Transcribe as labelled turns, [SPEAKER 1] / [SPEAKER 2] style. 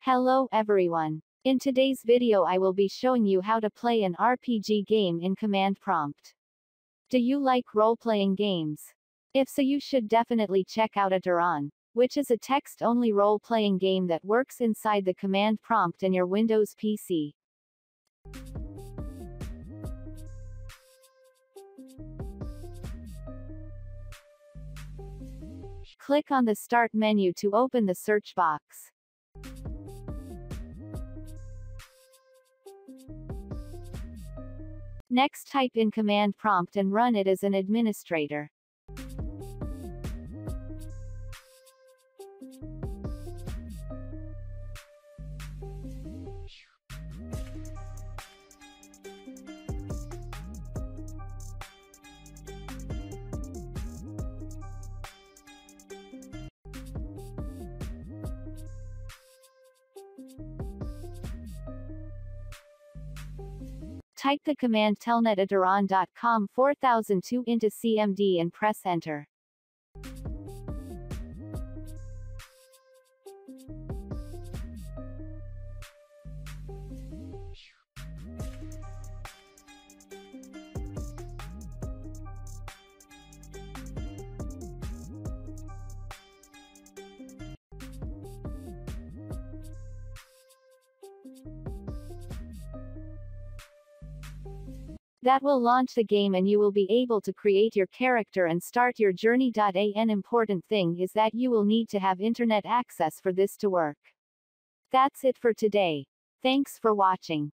[SPEAKER 1] Hello everyone. In today's video I will be showing you how to play an RPG game in command prompt. Do you like role-playing games? If so you should definitely check out Adoran, which is a text-only role-playing game that works inside the command prompt in your Windows PC. Click on the Start menu to open the search box. Next type in command prompt and run it as an administrator. Type the command telnet 4002 into CMD and press enter. That will launch the game and you will be able to create your character and start your journey. An important thing is that you will need to have internet access for this to work. That's it for today. Thanks for watching.